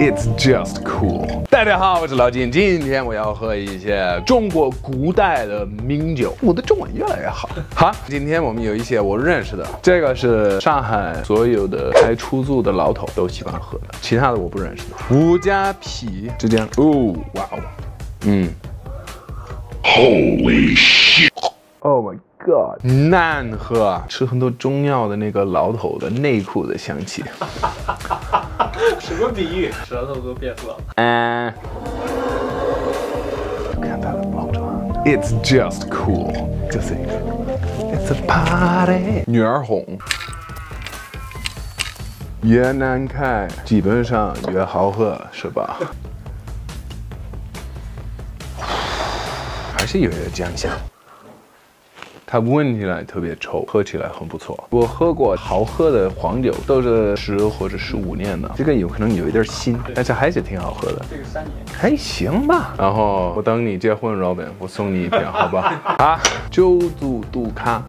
It's just cool。大家好，我是老金，今天我要喝一些中国古代的名酒。我的中文越来越好。好，今天我们有一些我认识的，这个是上海所有的开出租的老头都喜欢喝的，其他的我不认识的。吴家皮，就这样。哦，哇哦，嗯。Holy shit！Oh my god，难喝，吃很多中药的那个老头的内裤的香气。什么比喻？舌头都变色了。嗯，看他的包装，It's just cool，就是一个，It's a party。女儿红，越难开，基本上越好喝，是吧？还是有点酱香，它闻起来特别臭，喝起来很不错。我喝过好喝的黄酒，都是十或者十五年的，这个有可能有一点新，但是还是挺好喝的。这个三年还行吧。然后我等你结婚，Robin，我送你一瓶，好吧？啊，九度杜卡。